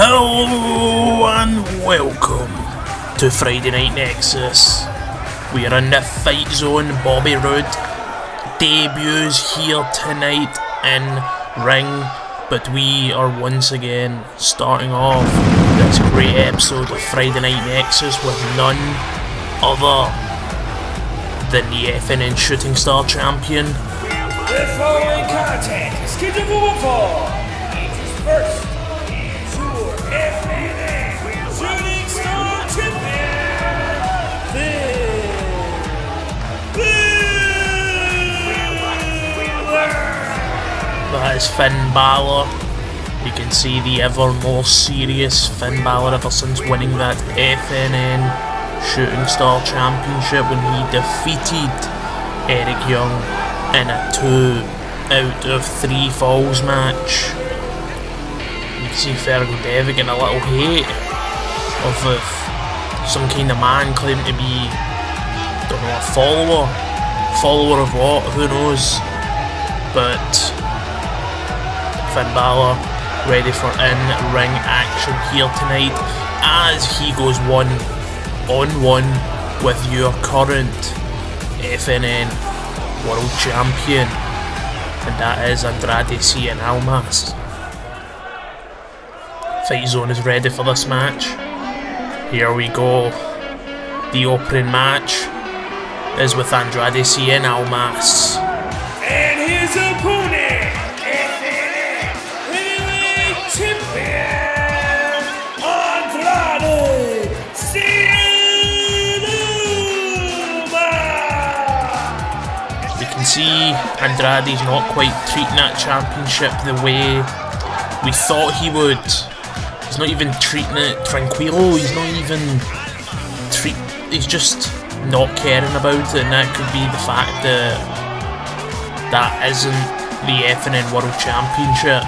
Hello and welcome to Friday Night Nexus. We are in the fight zone. Bobby Roode debuts here tonight in Ring, but we are once again starting off this great episode of Friday Night Nexus with none other than the FNN Shooting Star Champion. The following content is scheduled for first Finn Balor. You can see the ever more serious Finn Balor ever since winning that FNN Shooting Star Championship when he defeated Eric Young in a 2 out of 3 falls match. You can see Fergal Devitt getting a little hate of some kind of man claiming to be, don't know, a follower. Follower of what? Who knows? But Finn Balor ready for in-ring action here tonight as he goes one on one with your current FNN World Champion and that is Andrade Cien Almas. Fight Zone is ready for this match. Here we go. The opening match is with Andrade Cien Almas. And his opponent, see Andrade's not quite treating that championship the way we thought he would. He's not even treating it tranquilo, he's not even treat he's just not caring about it and that could be the fact that that isn't the FNN World Championship.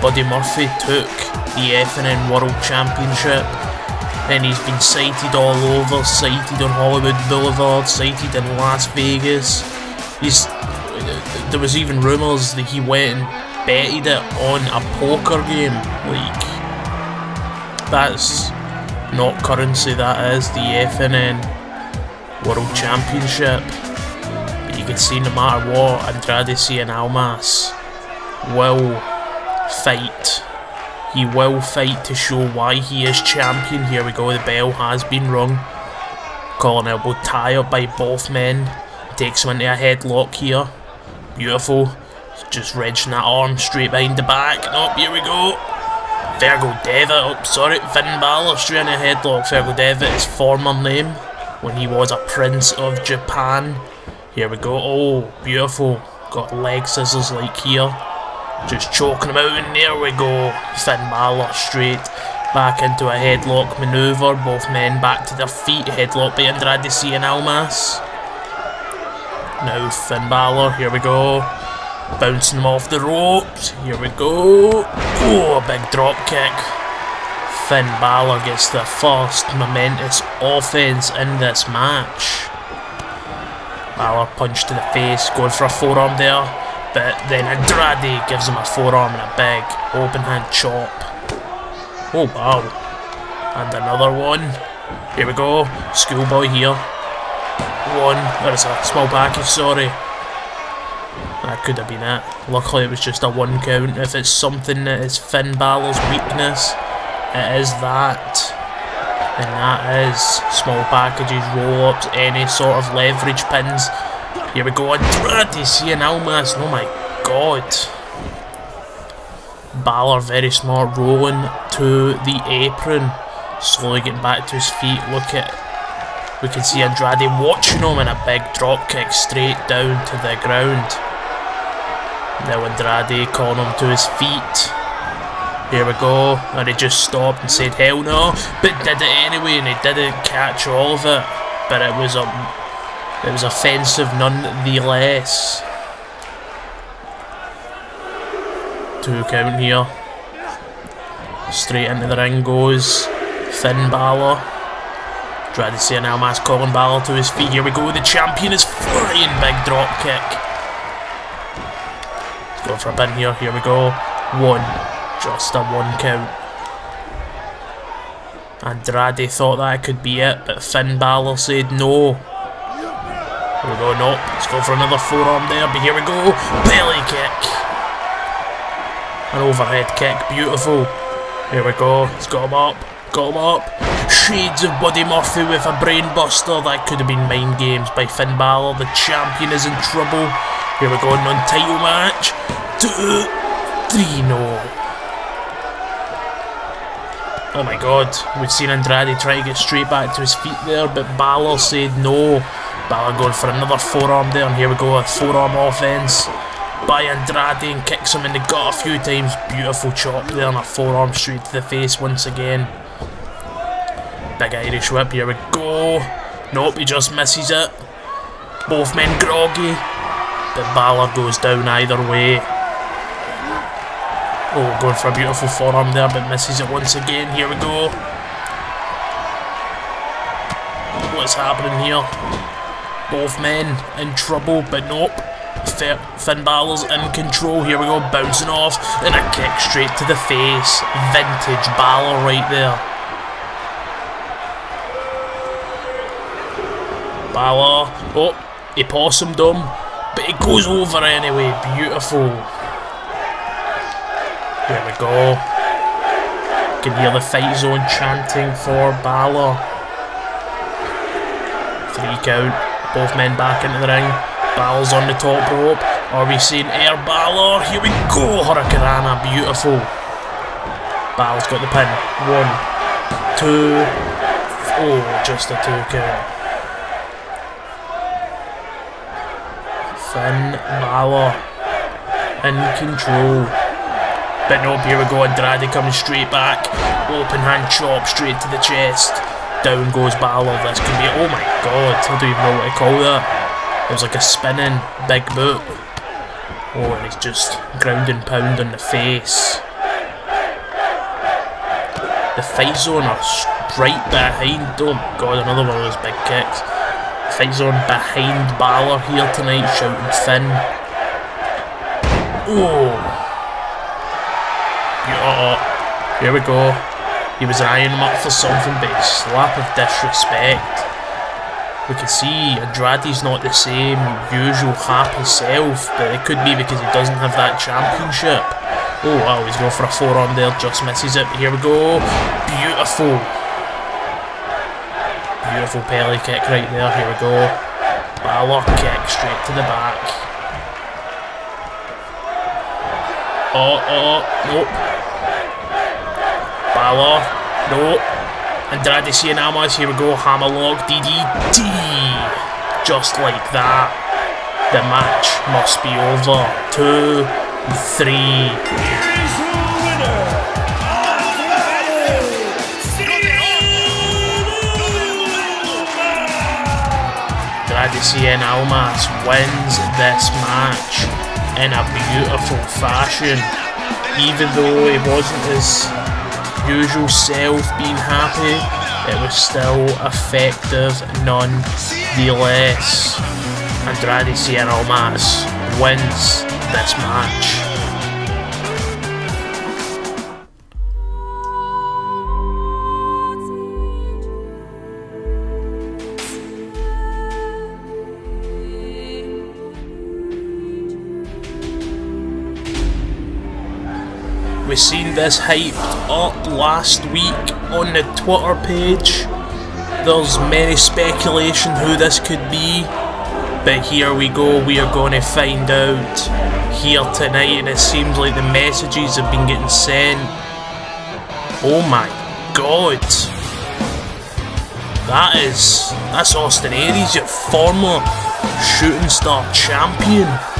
Buddy Murphy took the FNN World Championship and he's been cited all over, cited on Hollywood Boulevard, cited in Las Vegas. He's there was even rumours that he went and betted it on a poker game. Like that's not currency. That is the FNN World Championship. But you can see no matter what, Andrade and Almas will fight. He will fight to show why he is champion. Here we go, the bell has been rung. Collar elbow tie up by both men. Takes him into a headlock here. Beautiful. Just wrenching that arm straight behind the back. Oh, here we go. Fergal Devitt, oh, sorry, Finn Balor straight in a headlock. Fergal Devitt, his former name, when he was a Prince of Japan. Here we go. Oh, beautiful. Got leg scissors like here. Just choking him out, and there we go. Finn Balor straight back into a headlock maneuver. Both men back to their feet. Headlock by Andrade Cien Almas. Now Finn Balor, here we go. Bouncing him off the ropes. Here we go. Oh, a big drop kick. Finn Balor gets the first momentous offense in this match. Balor punch to the face, going for a forearm there. But then Andrade gives him a forearm and a big open hand chop. Oh wow. And another one. Here we go. Schoolboy here. One. There's a small package, sorry. That could have been it. Luckily it was just a one count. If it's something that is Finn Balor's weakness, it is that. And that is small packages, roll-ups, any sort of leverage pins. Here we go, Andrade Cien Almas, oh my god. Balor very smart, rolling to the apron. Slowly getting back to his feet, look at we can see Andrade watching him and a big drop kick straight down to the ground. Now Andrade calling him to his feet. Here we go, and he just stopped and said hell no, but did it anyway and he didn't catch all of it. But it was a, it was offensive nonetheless. Two count here. Straight into the ring goes Finn Balor. Andrade Cien Almas calling Balor to his feet. Here we go. The champion is flying. Big drop kick. Going for a pin here. Here we go. One. Just a one count. Andrade thought that could be it, but Finn Balor said no. Here we go, no. Let's go for another forearm there, but here we go. Belly kick. An overhead kick, beautiful. Here we go. He's got him up. Got him up. Shades of Buddy Murphy with a brainbuster. That could have been mind games by Finn Balor. The champion is in trouble. Here we go, non-title match. Two, three, no. Oh my god, we've seen Andrade try to get straight back to his feet there, but Balor said no. Balor going for another forearm there, and here we go, a forearm offense by Andrade and kicks him in the gut a few times. Beautiful chop there, and a forearm straight to the face once again. Big Irish whip, here we go. Nope, he just misses it. Both men groggy, but Balor goes down either way. Oh, going for a beautiful forearm there, but misses it once again. Here we go. What's happening here? Both men in trouble, but nope. Finn Balor's in control. Here we go, bouncing off, and a kick straight to the face. Vintage Balor right there. Balor, oh, he possumed him, but it goes over anyway. Beautiful. There we go. Can hear the fight zone chanting for Balor. Three count. Both men back into the ring. Balor's on the top rope. Are we seeing Air Balor? Here we go. Hurricanrana. Beautiful. Balor's got the pin. One, two. Oh, just a two count. Finn Balor in control. But nope, here we go, Andrade coming straight back. Open hand chop straight to the chest. Down goes Balor. This can be, oh my god, I don't even know what to call that. It was like a spinning big boot. Oh, and he's just ground and pound on the face. The fight zone are right behind. Oh my god, another one of those big kicks. Fight zone behind Balor here tonight, shouting Finn. Oh. Yeah, here we go. He was eyeing him up for something, but a slap of disrespect. We can see Andrade's not the same usual happy self, but it could be because he doesn't have that championship. Oh wow, he's going for a forearm there, just misses it, here we go. Beautiful. Beautiful belly kick right there, here we go. Balor kick straight to the back. Oh, oh, oh nope. Balor. No. And Andrade Almas. Here we go. Hammerlock. DDT. Just like that. The match must be over. Two, three. Cien Almas wins this match in a beautiful fashion. Even though it wasn't his usual self being happy, it was still effective nonetheless. Andrade Cien Almas wins this match. We seen this hyped up last week on the Twitter page. There's many speculation who this could be, but here we go, we are going to find out here tonight and it seems like the messages have been getting sent. Oh my god. That is, that's Austin Aries, your former shooting star champion.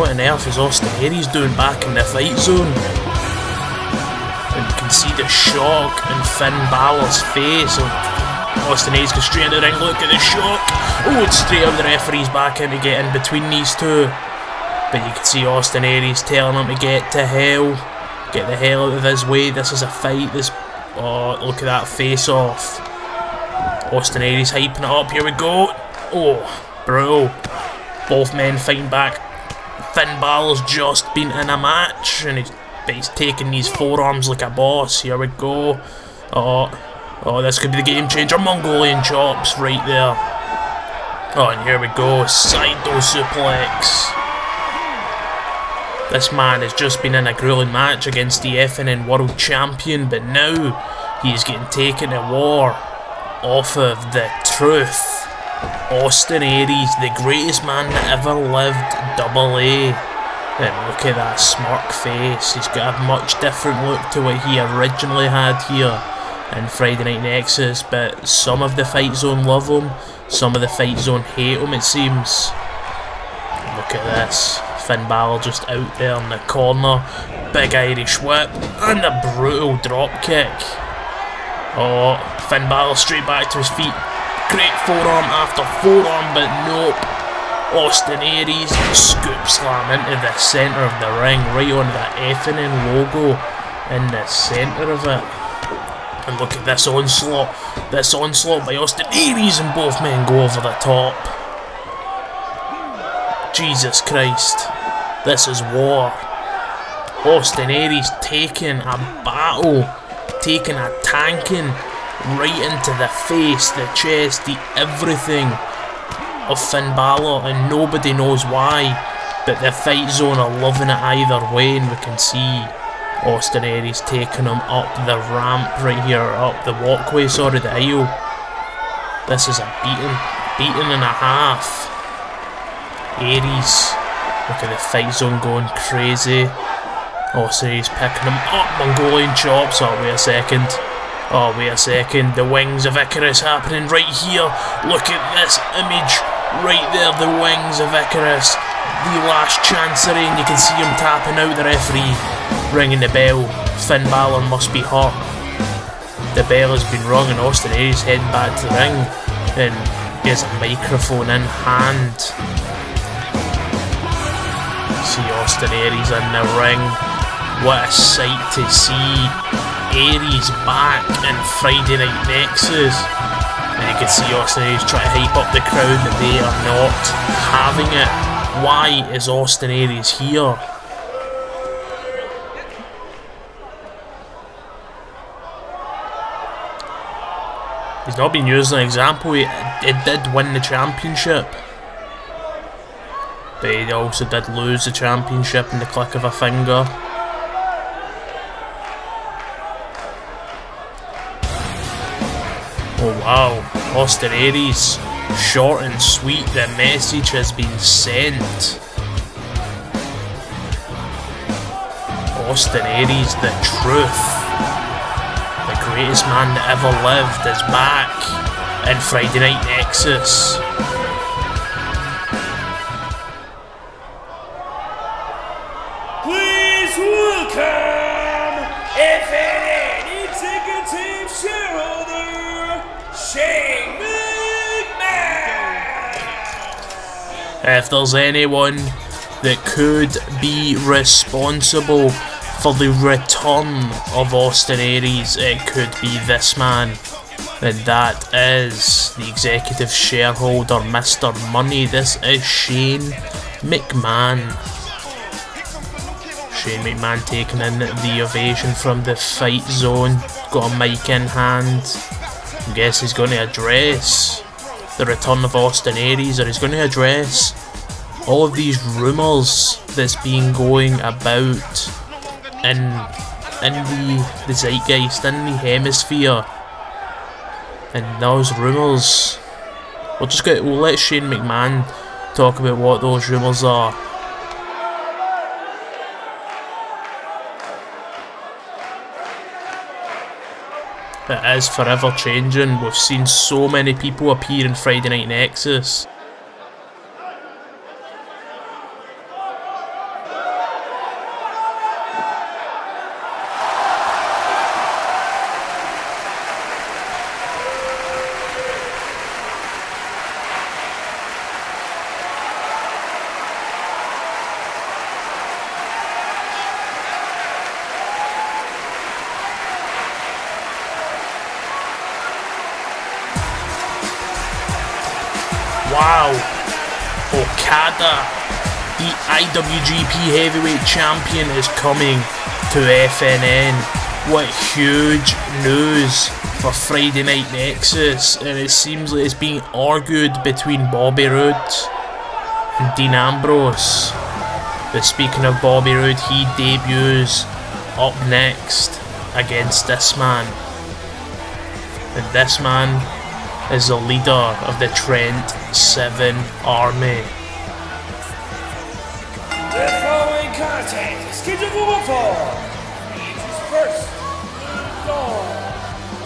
What on earth is Austin Aries doing back in the fight zone? And you can see the shock in Finn Balor's face. Austin Aries goes straight in the ring, look at the shock. Oh, it's straight up the referee's back in to get in between these two. But you can see Austin Aries telling him to get to hell. Get the hell out of his way. This is a fight. This Oh, look at that face off. Austin Aries hyping it up. Here we go. Oh, bro. Both men fighting back. Finn Balor's just been in a match and he's, he's taking these forearms like a boss. Here we go. Oh, oh, this could be the game changer. Mongolian chops right there. Oh, and here we go. Saito suplex. This man has just been in a grueling match against the FNN World Champion, but now he's getting taken to war off of the truth. Austin Aries, the greatest man that ever lived, double A. And look at that smirk face, he's got a much different look to what he originally had here in Friday Night Nexus, but some of the Fight Zone love him, some of the Fight Zone hate him it seems. Look at this. Finn Balor just out there in the corner. Big Irish whip and a brutal drop kick. Oh, Finn Balor straight back to his feet. Great forearm after forearm, but nope. Austin Aries scoop slam into the centre of the ring, right on that FNN logo in the centre of it. And look at this onslaught. This onslaught by Austin Aries and both men go over the top. Jesus Christ. This is war. Austin Aries taking a battle, taking a tanking right into the face, the chest, the everything of Finn Balor, and nobody knows why. But the fight zone are loving it either way, and we can see Austin Aries taking him up the ramp right here, up the walkway, sorry, the aisle. This is a beating, beating and a half. Aries Look at the fight zone going crazy. So he's picking him up. Mongolian chops. Oh, wait a second. Oh, wait a second. The wings of Icarus happening right here. Look at this image right there. The wings of Icarus. The last chancery, and you can see him tapping out the referee, ringing the bell. Finn Balor must be hot. The bell has been rung, and Austin Aries heading back to the ring, and he has a microphone in hand see Austin Aries in the ring. What a sight to see Aries back in Friday Night Nexus. And you can see Austin Aries trying to hype up the crowd that they are not having it. Why is Austin Aries here? He's not been used as an example, it, it did win the championship but he also did lose the championship in the click of a finger. Oh wow, Austin Aries, short and sweet, the message has been sent. Austin Aries, the truth, the greatest man that ever lived, is back in Friday Night Nexus. If there's anyone that could be responsible for the return of Austin Aries, it could be this man. And that is the executive shareholder, Mr. Money. This is Shane McMahon. Shane McMahon taking in the ovation from the fight zone. Got a mic in hand. I guess he's going to address the return of Austin Aries, or he's going to address all of these rumours that's been going about in in the, the zeitgeist, in the hemisphere. And those rumours we'll just get we'll let Shane McMahon talk about what those rumours are. It is forever changing. We've seen so many people appear in Friday Night Nexus. IWGP Heavyweight Champion, is coming to FNN. what huge news for Friday Night Nexus, and it seems like it's being argued between Bobby Roode and Dean Ambrose. But speaking of Bobby Roode, he debuts up next against this man. And this man is the leader of the Trent 7 army. Following is scheduled for one fall. Ages first.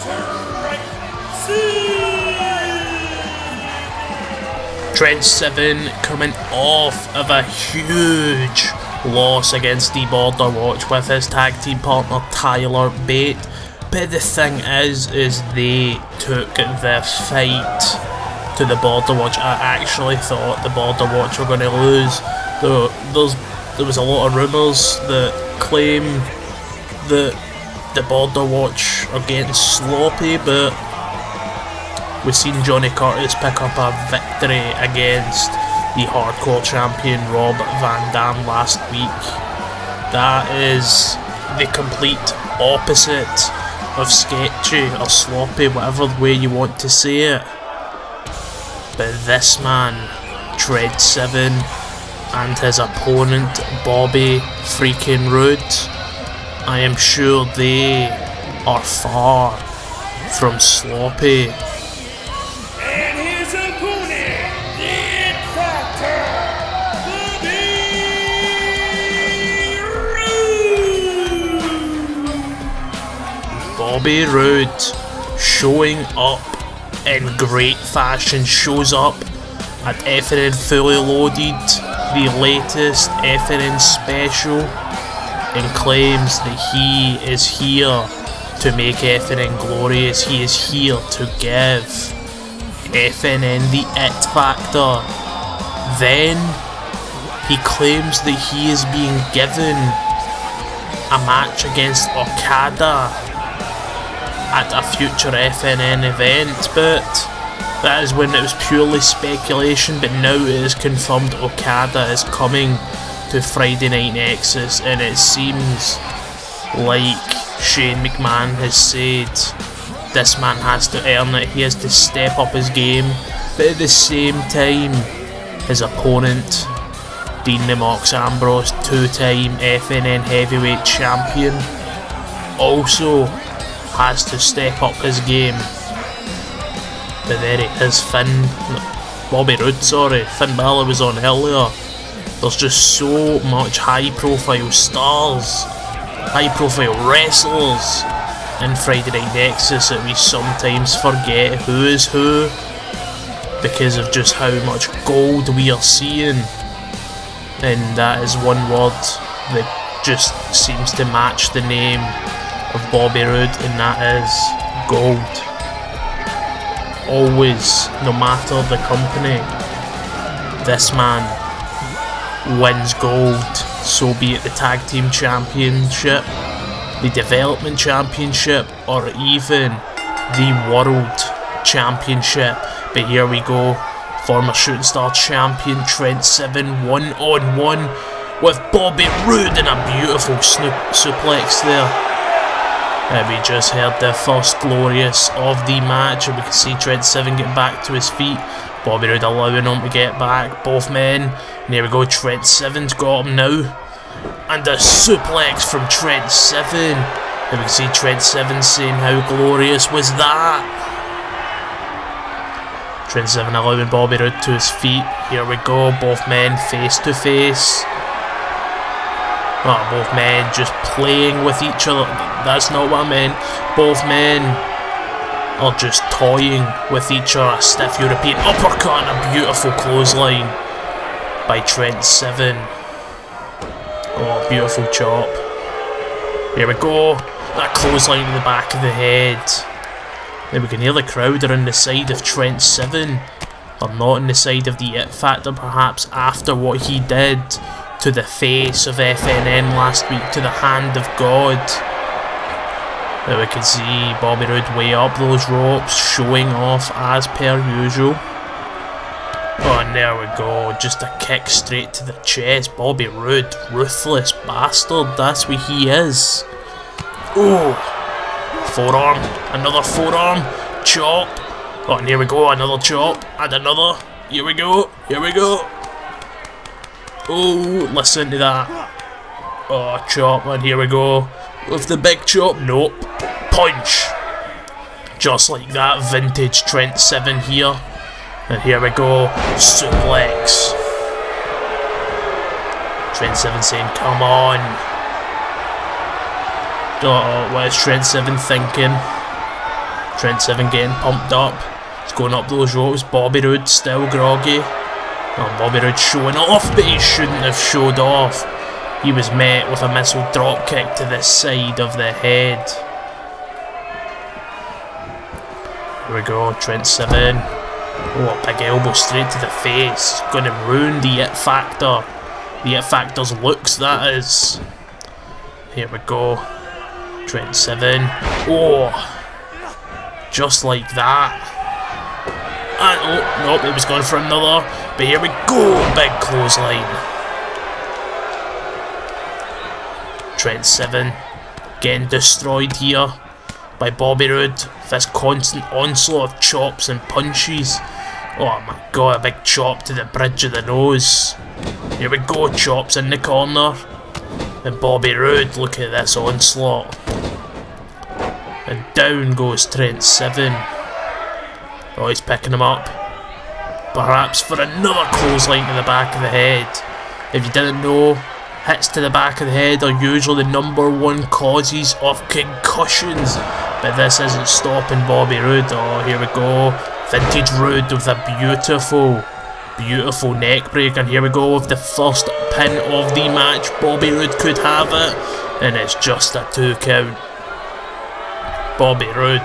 Turn right. See. Trent 7 coming off of a huge loss against the Border Watch with his tag team partner Tyler Bate. But the thing is, is they took their fight to the Border Watch. I actually thought the Border Watch were going to lose. There, there's, there was a lot of rumours that claim that the Border Watch are getting sloppy, but we've seen Johnny Curtis pick up a victory against the hardcore champion Rob Van Dam last week. That is the complete opposite of sketchy or sloppy, whatever way you want to say it. But this man, Trent 7, and his opponent, Bobby freaking Roode, I am sure they are far from sloppy. And his opponent, the Factor, Bobby Bobby Roode. Roode showing up in great fashion, shows up at FNN Fully Loaded, the latest FNN special, and claims that he is here to make FNN glorious. He is here to give FNN the it factor. Then he claims that he is being given a match against Okada at a future FNN event, but that is when it was purely speculation. But now it is confirmed Okada is coming to Friday Night Nexus, and it seems like Shane McMahon has said this man has to earn it, he has to step up his game, but at the same time, his opponent, Dean the Mox Ambrose, two time FNN Heavyweight Champion, also has to step up his game. But there it is, Finn, Bobby Roode, sorry, Finn Balor was on earlier. There's just so much high profile stars, high profile wrestlers in Friday Night Nexus that we sometimes forget who is who because of just how much gold we are seeing. And that is one word that just seems to match the name of Bobby Roode, and that is gold. Always, no matter the company, this man wins gold. So be it the Tag Team Championship, the Development Championship, or even the World Championship. But here we go. Former Shooting Star Champion Trent Seven one on one with Bobby Roode and a beautiful suplex there. And we just heard the first glorious of the match, and we can see Trent Seven get back to his feet. Bobby Roode allowing him to get back, both men. And here we go, Trent Seven's got him now. And a suplex from Trent Seven. And we can see Trent Seven saying how glorious was that. Trent Seven allowing Bobby Roode to his feet. Here we go, both men face to face. Both men just playing with each other. That's not what I meant. Both men are just toying with each other. Stiff European uppercut and a beautiful clothesline by Trent Seven. Oh, beautiful chop. Here we go. That clothesline in the back of the head. Then we can hear the crowd are on the side of Trent Seven. Or not on the side of the It Factor, perhaps after what he did to the face of FNN last week, to the hand of God. Now we can see Bobby Roode way up those ropes, showing off as per usual. Oh, and there we go, just a kick straight to the chest. Bobby Roode, ruthless bastard, that's what he is. Oh, Forearm, another forearm, chop. Oh, and here we go, another chop, and another. Here we go, here we go. Oh, listen to that. Oh, chop, and here we go. With the big chop, nope. Punch. Just like that, vintage Trent 7 here. And here we go, suplex. Trent 7 saying, come on. Oh, what is Trent 7 thinking? Trent 7 getting pumped up. He's going up those ropes. Bobby Roode still groggy. Oh, Bobby Roode showing off, but he shouldn't have showed off. He was met with a missile drop kick to the side of the head. Here we go, Trent 7. Oh, a big elbow straight to the face. To ruin the it factor. The it factor's looks, that is. Here we go. Trent 7. Oh! Just like that. Oh, nope, it was going for another. But here we go, big clothesline. Trent 7 getting destroyed here by Bobby Roode. This constant onslaught of chops and punches. Oh my god, a big chop to the bridge of the nose. Here we go, chops in the corner. And Bobby Roode, look at this onslaught. And down goes Trent Seven. Oh, he's picking him up. Perhaps for another clothesline to the back of the head. If you didn't know, hits to the back of the head are usually the number one causes of concussions. But this isn't stopping Bobby Roode. Oh, here we go. Vintage Roode with a beautiful, beautiful neck break. And here we go with the first pin of the match. Bobby Roode could have it. And it's just a two count. Bobby Roode.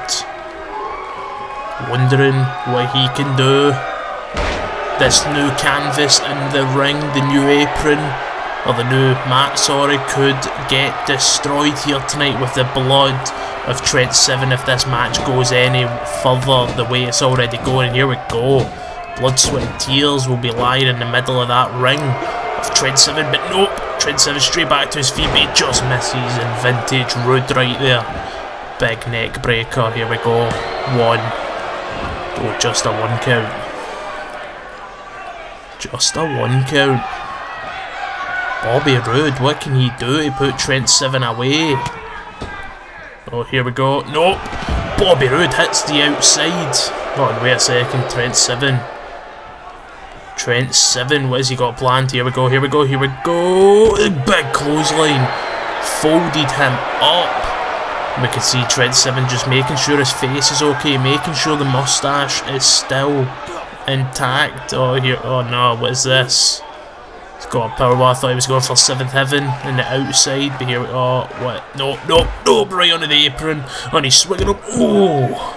Wondering what he can do. This new canvas in the ring, the new apron, or the new mat, sorry, could get destroyed here tonight with the blood of Trent 7 if this match goes any further the way it's already going. Here we go. Blood, sweat and tears will be lying in the middle of that ring of Trent 7, but nope. Trent 7 straight back to his feet, but he just misses and vintage Roode right there. Big neck breaker, here we go. One. Oh, just a one count. Just a one count. Bobby Roode, what can he do to put Trent 7 away? Oh, here we go. Nope. Bobby Roode hits the outside. Oh, wait a second. Trent 7. Trent 7. What has he got planned? Here we go. Here we go. Here we go. Big clothesline. Folded him up. We can see Trent 7 just making sure his face is okay. Making sure the mustache is still intact. Oh, here. Oh, no. What is this? He's got a powerbomb. I thought he was going for seventh heaven in the outside, but here we are. Oh, what? No, no, no! Right under the apron, and he's swinging up. Oh,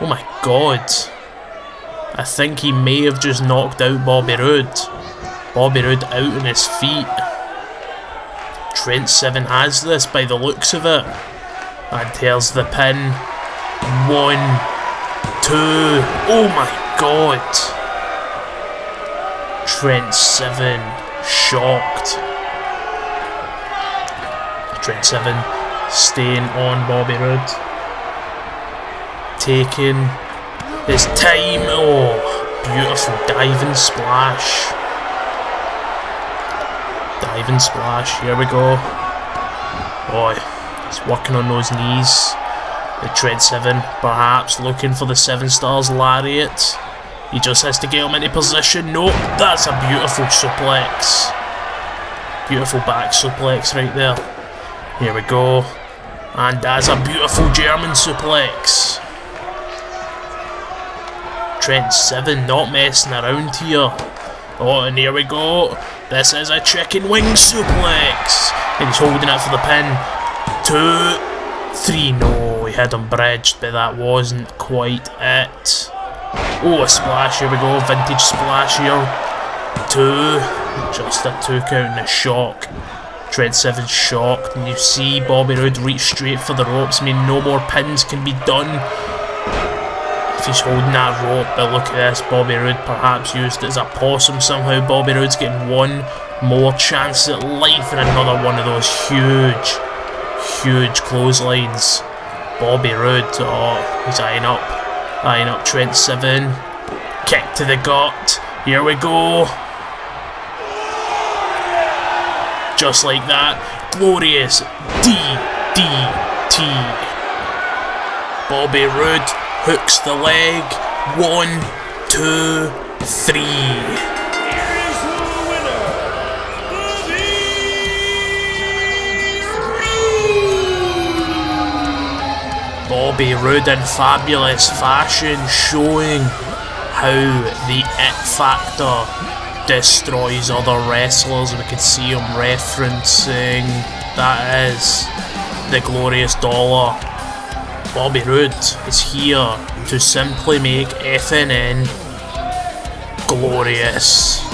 oh my god! I think he may have just knocked out Bobby Roode. Bobby Roode out on his feet. Trent Seven has this by the looks of it. And here's the pin. One, two. Oh my god! Trent 7 shocked. Trent 7 staying on Bobby Roode. Taking his time. Oh, beautiful diving splash. Diving splash. Here we go. Boy, he's working on those knees. The Trent 7 perhaps looking for the 7 stars lariat. He just has to get him into position. Nope, that's a beautiful suplex. Beautiful back suplex right there. Here we go. And that's a beautiful German suplex. Trent 7 not messing around here. Oh, and here we go. This is a chicken wing suplex. And he's holding it for the pin. Two, three. No, he had him bridged, but that wasn't quite it. Oh, a splash, here we go, vintage splash here. Two, just a two count and a shock. Trent 7 shocked, and you see Bobby Roode reach straight for the ropes. I mean, no more pins can be done. He's holding that rope, but look at this, Bobby Roode perhaps used as a possum somehow. Bobby Roode's getting one more chance at life and another one of those huge, huge clotheslines. Bobby Roode, oh, he's eyeing up, eyeing up Trent Seven. Kick to the gut. Here we go. Just like that. Glorious DDT. Bobby Roode hooks the leg. One, two, three. Bobby Roode in fabulous fashion showing how the it factor destroys other wrestlers. We could see him referencing that is the glorious dollar. Bobby Roode is here to simply make FNN glorious.